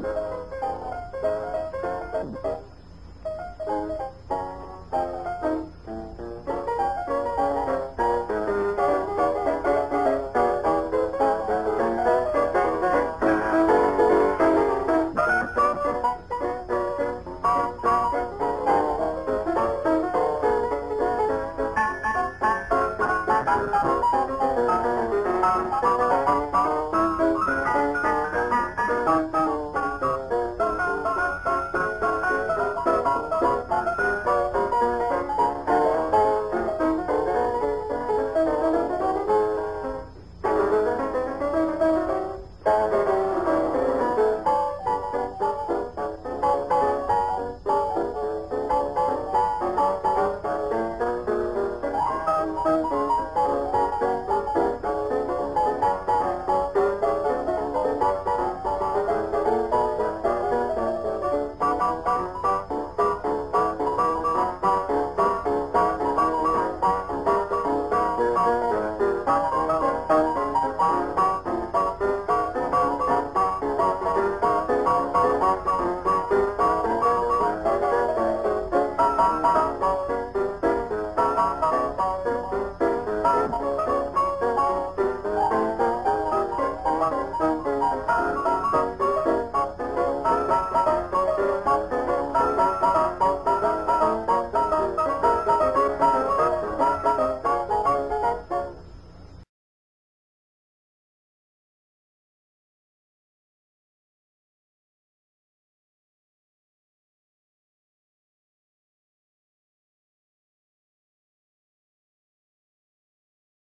Oh.